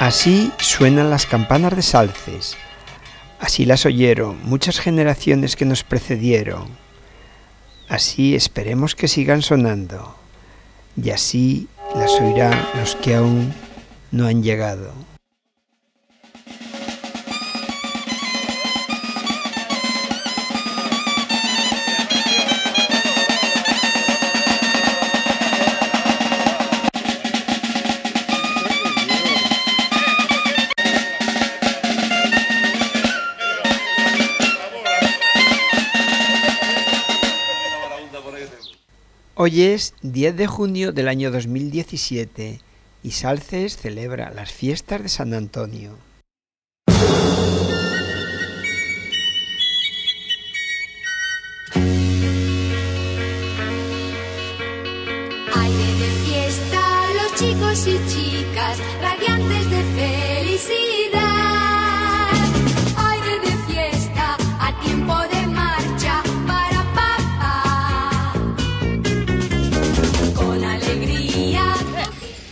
Así suenan las campanas de Salces. Así las oyeron muchas generaciones que nos precedieron. Así esperemos que sigan sonando. Y así las oirán los que aún no han llegado. Hoy es 10 de junio del año 2017 y Salces celebra las fiestas de San Antonio. Aire de fiesta, los chicos y chicas, radiantes de felicidad.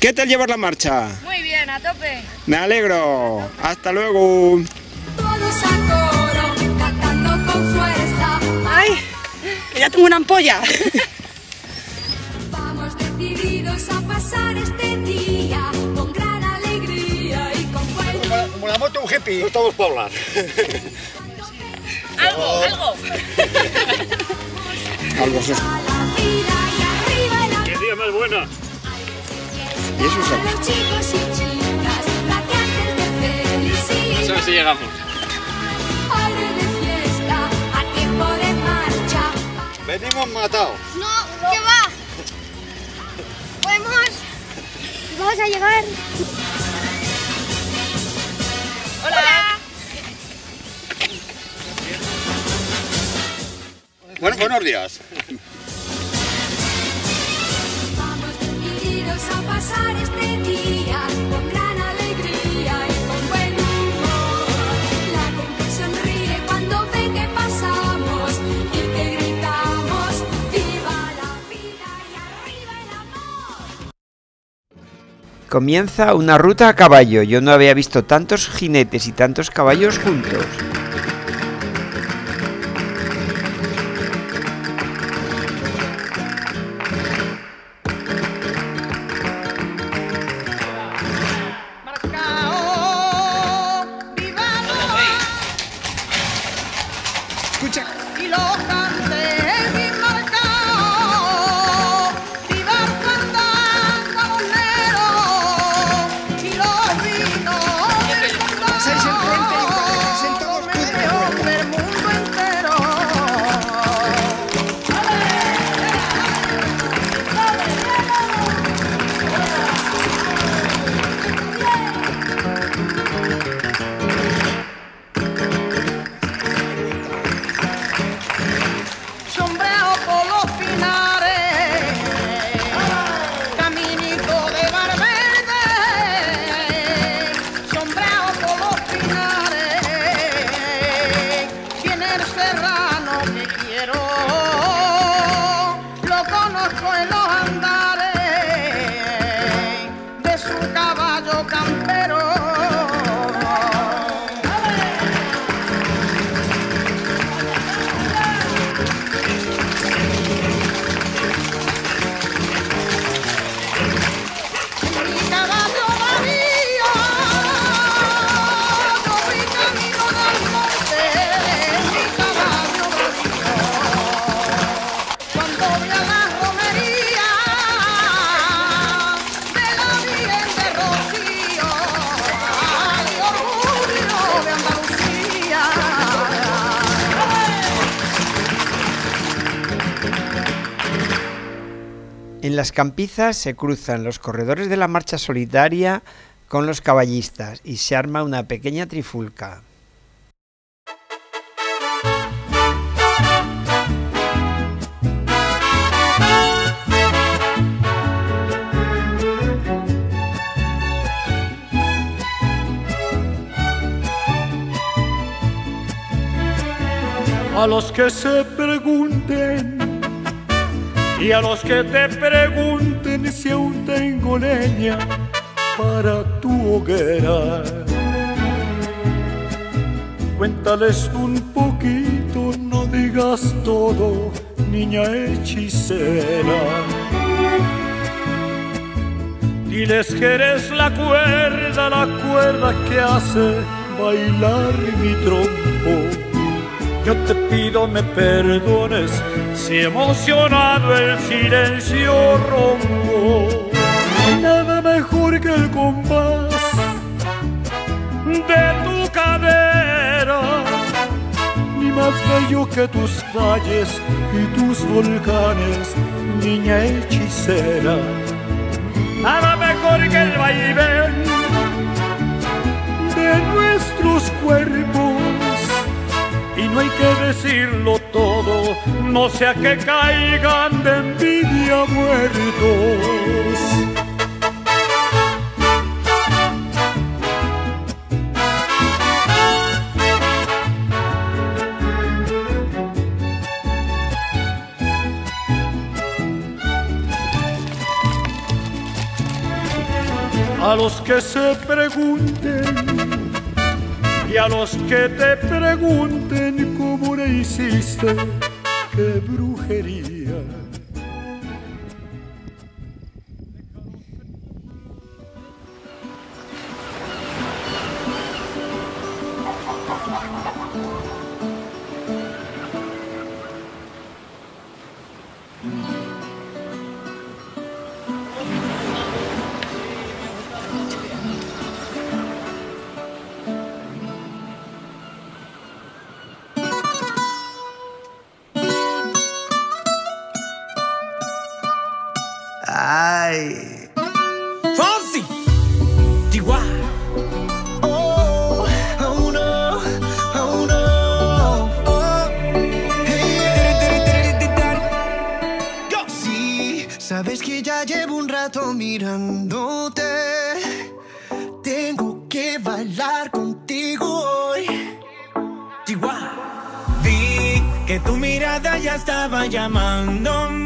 ¿Qué tal llevas la marcha? Muy bien, a tope. Me alegro. Hasta luego. todos a coro, cantando con fuerza. ¡Ay! Que ya tengo una ampolla. Vamos decididos a pasar este día con gran alegría y con buen Como la moto un hippie. No estamos para hablar. algo, algo. Algo sos- a la vida y arriba el amor. Qué día más bueno. ¿Y eso es algo? Los chicos y chicas, radiantes de felicidad. si llegamos. Aire de fiesta, a tiempo de marcha. Venimos matados. No, ¿qué va? Podemos. Vamos a llegar. Hola. Bueno, buenos días. Comienza una ruta a caballo. Yo no había visto tantos jinetes y tantos caballos juntos. Conozco en En las campizas se cruzan los corredores de la marcha solitaria con los caballistas y se arma una pequeña trifulca. a los que se pregunten y a los que te pregunten si aún tengo leña para tu hoguera. Cuéntales un poquito, no digas todo, niña hechicera. Diles que eres la cuerda, la cuerda que hace bailar mi trompo. Yo te pido me perdones si emocionado el silencio rompo. Nada mejor que el compás de tu cadera, ni más bello que tus valles y tus volcanes, niña hechicera. Nada mejor que el vaivén de nuestros cuerpos no hay que decirlo todo, no sea que caigan de envidia muertos. A los que se pregunten y a los que te pregunten cómo le hiciste, qué brujería. Oh, oh oh. Oh. Hey. Sí, sabes que ya llevo un rato mirándote. Tengo que bailar contigo hoy. Chihuahua. Vi que tu mirada ya estaba llamándome.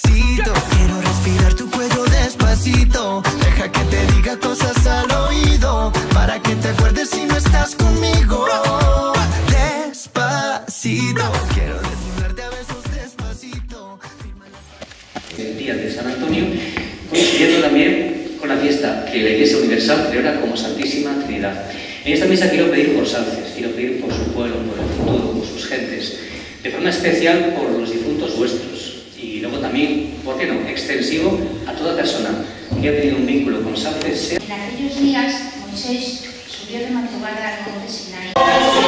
despacito. Deja que te diga cosas al oído para que te acuerdes si no estás conmigo. Despacito, quiero desnudarte a besos despacito. el día de San Antonio, coincidiendo también con la fiesta que la Iglesia Universal celebra como Santísima Trinidad. En esta misa quiero pedir por Salces, quiero pedir por su pueblo, por el futuro, por sus gentes, de forma especial por los difuntos vuestros y luego también, ¿por qué no?, extensivo a toda persona En aquellos días Moisés subió de madrugada al monte Sinai.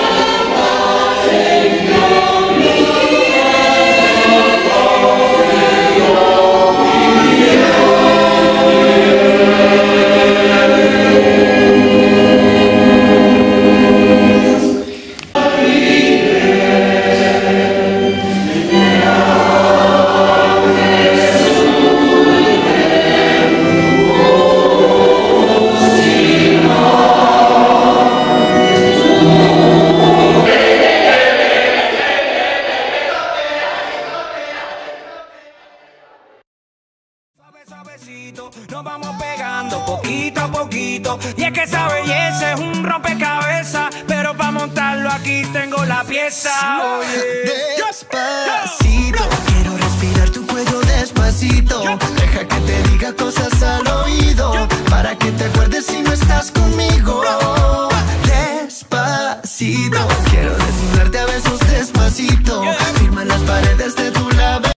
Despacito, quiero respirar tu cuello despacito. Deja que te diga cosas al oído para que te acuerdes si no estás conmigo. Despacito, quiero desnudarte a besos despacito. Firma las paredes de tu labio